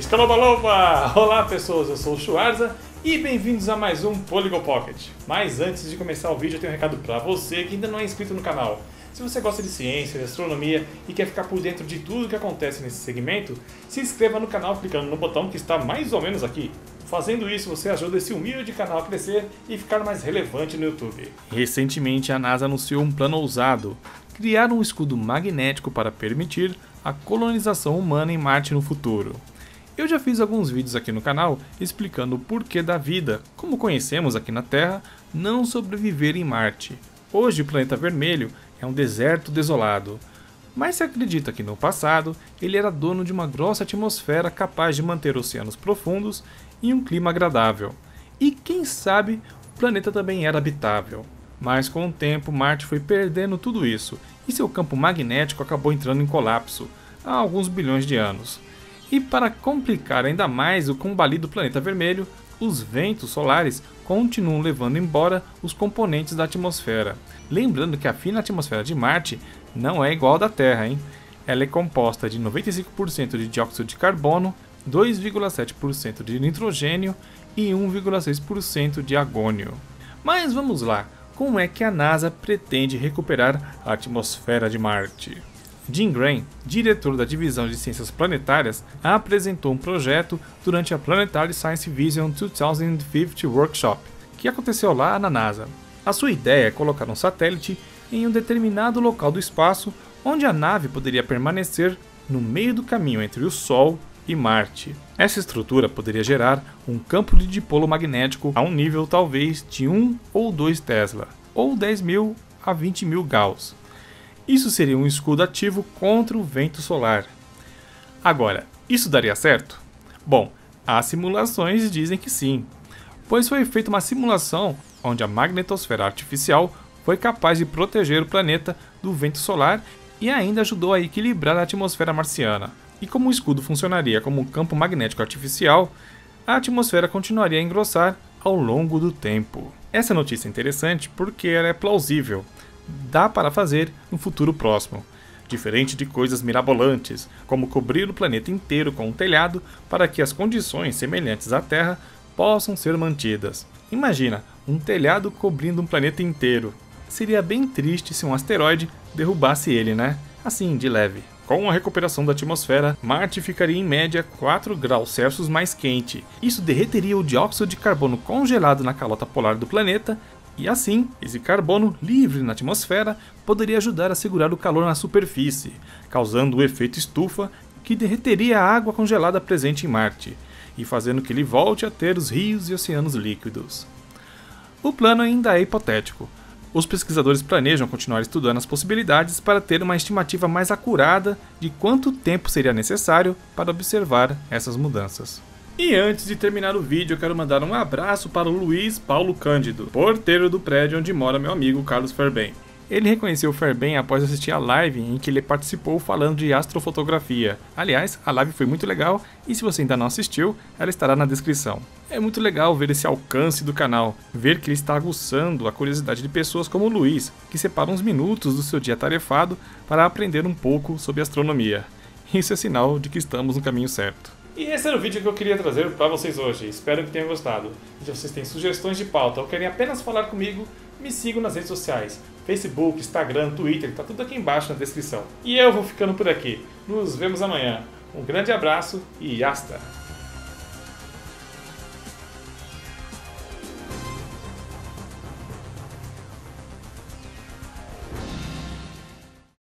Caloba Loba! Olá pessoas, eu sou o Schwarza e bem-vindos a mais um Polygon Pocket. Mas antes de começar o vídeo eu tenho um recado para você que ainda não é inscrito no canal. Se você gosta de ciência, de astronomia e quer ficar por dentro de tudo que acontece nesse segmento, se inscreva no canal clicando no botão que está mais ou menos aqui. Fazendo isso, você ajuda esse humilde canal a crescer e ficar mais relevante no YouTube. Recentemente, a NASA anunciou um plano ousado: criar um escudo magnético para permitir a colonização humana em Marte no futuro. Eu já fiz alguns vídeos aqui no canal explicando o porquê da vida, como conhecemos aqui na Terra, não sobreviver em Marte. Hoje o planeta vermelho é um deserto desolado, mas se acredita que no passado ele era dono de uma grossa atmosfera capaz de manter oceanos profundos e um clima agradável. E quem sabe o planeta também era habitável. Mas com o tempo, Marte foi perdendo tudo isso e seu campo magnético acabou entrando em colapso há alguns bilhões de anos. E para complicar ainda mais o combalido planeta vermelho, os ventos solares continuam levando embora os componentes da atmosfera. Lembrando que a fina atmosfera de Marte não é igual à da Terra, hein? Ela é composta de 95% de dióxido de carbono, 2,7% de nitrogênio e 1,6% de argônio. Mas vamos lá, como é que a NASA pretende recuperar a atmosfera de Marte? Jim Gray, diretor da divisão de ciências planetárias, apresentou um projeto durante a Planetary Science Vision 2050 Workshop, que aconteceu lá na NASA. A sua ideia é colocar um satélite em um determinado local do espaço onde a nave poderia permanecer no meio do caminho entre o Sol e Marte. Essa estrutura poderia gerar um campo de dipolo magnético a um nível talvez de 1 ou 2 Tesla, ou 10 mil a 20 mil Gauss. Isso seria um escudo ativo contra o vento solar. Agora, isso daria certo? Bom, as simulações dizem que sim, pois foi feita uma simulação onde a magnetosfera artificial foi capaz de proteger o planeta do vento solar e ainda ajudou a equilibrar a atmosfera marciana. E como o escudo funcionaria como um campo magnético artificial, a atmosfera continuaria a engrossar ao longo do tempo. Essa notícia é interessante porque ela é plausível, dá para fazer no futuro próximo. Diferente de coisas mirabolantes, como cobrir o planeta inteiro com um telhado para que as condições semelhantes à Terra possam ser mantidas. Imagina um telhado cobrindo um planeta inteiro. Seria bem triste se um asteroide derrubasse ele, né? Assim, de leve. Com a recuperação da atmosfera, Marte ficaria em média 4 graus Celsius mais quente. Isso derreteria o dióxido de carbono congelado na calota polar do planeta e assim, esse carbono livre na atmosfera poderia ajudar a segurar o calor na superfície, causando o efeito estufa que derreteria a água congelada presente em Marte e fazendo que ele volte a ter os rios e oceanos líquidos. O plano ainda é hipotético. Os pesquisadores planejam continuar estudando as possibilidades para ter uma estimativa mais acurada de quanto tempo seria necessário para observar essas mudanças. E antes de terminar o vídeo, eu quero mandar um abraço para o Luiz Paulo Cândido, porteiro do prédio onde mora meu amigo Carlos Ferben. Ele reconheceu o Ferben após assistir a live em que ele participou falando de astrofotografia. Aliás, a live foi muito legal e se você ainda não assistiu, ela estará na descrição. É muito legal ver esse alcance do canal, ver que ele está aguçando a curiosidade de pessoas como o Luiz, que separa uns minutos do seu dia tarefado para aprender um pouco sobre astronomia. Isso é sinal de que estamos no caminho certo. E esse era o vídeo que eu queria trazer para vocês hoje. Espero que tenham gostado. Se vocês têm sugestões de pauta ou querem apenas falar comigo, me sigam nas redes sociais. Facebook, Instagram, Twitter, tá tudo aqui embaixo na descrição. E eu vou ficando por aqui. Nos vemos amanhã. Um grande abraço e hasta!